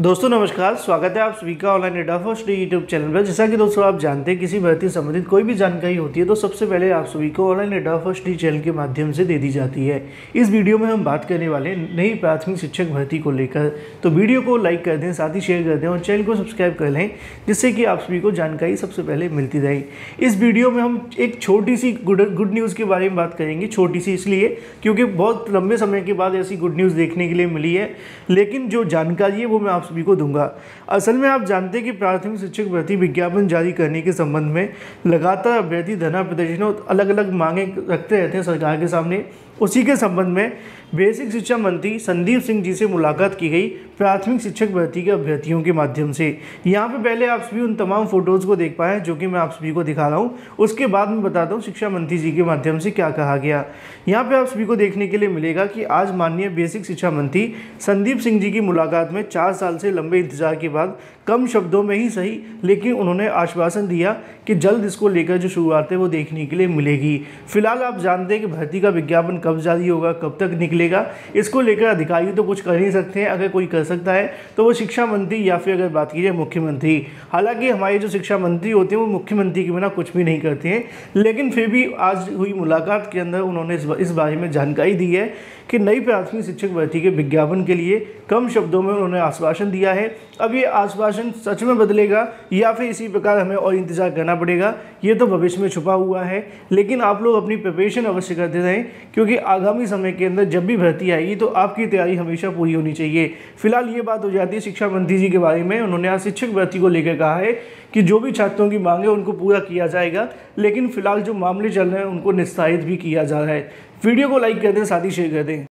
दोस्तों, नमस्कार। स्वागत है आप सभी का online data first YouTube channel पर। जैसा कि दोस्तों, आप जानते हैं, किसी भर्ती संबंधित कोई भी जानकारी होती है तो सबसे पहले आप सभी को ऑनलाइन डेटा फ़र्स्ट चैनल के माध्यम से दे दी जाती है। इस वीडियो में हम बात करने वाले नई प्राथमिक शिक्षक भर्ती को लेकर। तो वीडियो को लाइक कर दें, साथ ही शेयर कर दें और चैनल को सब्सक्राइब कर लें, जिससे कि आप सभी को जानकारी सबसे पहले मिलती रहे। इस वीडियो में हम एक छोटी सी गुड न्यूज़ के बारे में बात करेंगे। छोटी सी इसलिए क्योंकि बहुत लंबे समय के बाद ऐसी गुड न्यूज़ देखने के लिए मिली है। लेकिन जो जानकारी है, वो मैं आप सभी को दूँगा। असल में आप जानते हैं कि प्राथमिक शिक्षक भर्ती विज्ञापन जारी करने के संबंध में लगातार अभ्यर्थी धरना प्रदर्शन और अलग अलग मांगे रखते रहते हैं सरकार के सामने। उसी के संबंध में बेसिक शिक्षा मंत्री संदीप सिंह जी से मुलाकात की गई प्राथमिक शिक्षक भर्ती के अभ्यर्थियों के माध्यम से। यहाँ पे पहले आप सभी उन तमाम फ़ोटोज़ को देख पाए जो कि मैं आप सभी को दिखा रहा हूँ। उसके बाद मैं बताता हूँ शिक्षा मंत्री जी के माध्यम से क्या कहा गया। यहाँ पे आप सभी को देखने के लिए मिलेगा कि आज माननीय बेसिक शिक्षा मंत्री संदीप सिंह जी की मुलाकात में चार साल से लंबे इंतज़ार के बाद कम शब्दों में ही सही, लेकिन उन्होंने आश्वासन दिया कि जल्द इसको लेकर जो शुरुआत है वो देखने के लिए मिलेगी। फ़िलहाल आप जानते हैं कि भर्ती का विज्ञापन कब जारी होगा, कब तक निकलेगा, इसको लेकर अधिकारी तो कुछ कर नहीं सकते हैं। अगर कोई कर सकता है तो वो शिक्षा मंत्री या फिर अगर बात की जाए, मुख्यमंत्री। हालाँकि हमारे जो शिक्षा मंत्री होते हैं, वो मुख्यमंत्री के बिना कुछ भी नहीं करते हैं, लेकिन फिर भी आज हुई मुलाकात के अंदर उन्होंने इस बारे में जानकारी दी है कि नई प्राथमिक शिक्षक भर्ती के विज्ञापन के लिए कम शब्दों में उन्होंने आश्वासन दिया है। अब ये आश्वासन सच में बदलेगा या फिर इसी प्रकार हमें और इंतज़ार करना पड़ेगा, ये तो भविष्य में छुपा हुआ है। लेकिन आप लोग अपनी प्रिपरेशन अवश्य करते रहें, क्योंकि आगामी समय के अंदर जब भी भर्ती आएगी तो आपकी तैयारी हमेशा पूरी होनी चाहिए। फ़िलहाल ये बात हो जाती है शिक्षा मंत्री जी के बारे में। उन्होंने आज शिक्षक भर्ती को लेकर कहा है कि जो भी छात्रों की मांग है उनको पूरा किया जाएगा, लेकिन फ़िलहाल जो मामले चल रहे हैं, उनको निस्तारित भी किया जा रहा है। वीडियो को लाइक कर दें, साथ ही शेयर कर दें।